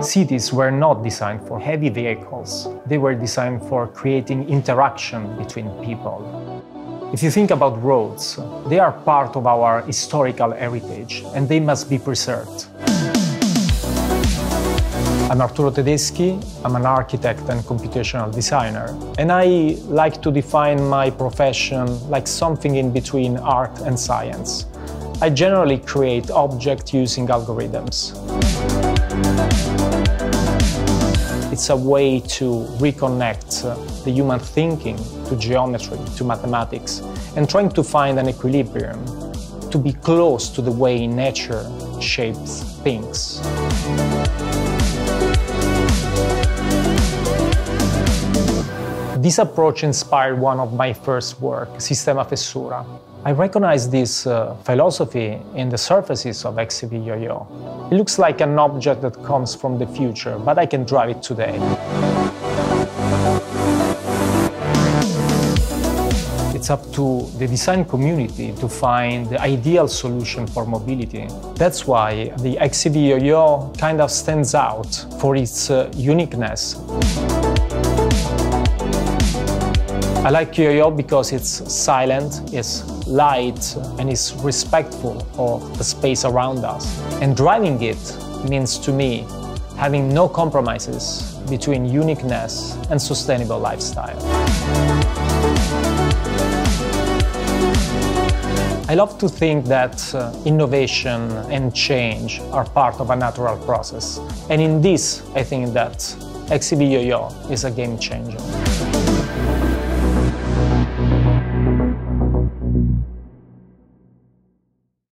Cities were not designed for heavy vehicles. They were designed for creating interaction between people. If you think about roads, they are part of our historical heritage and they must be preserved. I'm Arturo Tedeschi, I'm an architect and computational designer, and I like to define my profession like something in between art and science. I generally create objects using algorithms. It's a way to reconnect uh, the human thinking to geometry, to mathematics, and trying to find an equilibrium to be close to the way nature shapes things. This approach inspired one of my first work, Sistema Fessura. I recognize this uh, philosophy in the surfaces of XEV Yo-Yo. It looks like an object that comes from the future, but I can drive it today. It's up to the design community to find the ideal solution for mobility. That's why the XEV Yo-Yo kind of stands out for its uh, uniqueness. I like Yo-Yo because it's silent, it's light, and it's respectful of the space around us. And driving it means to me having no compromises between uniqueness and sustainable lifestyle. I love to think that uh, innovation and change are part of a natural process. And in this, I think that XEV Yo-Yo is a game changer.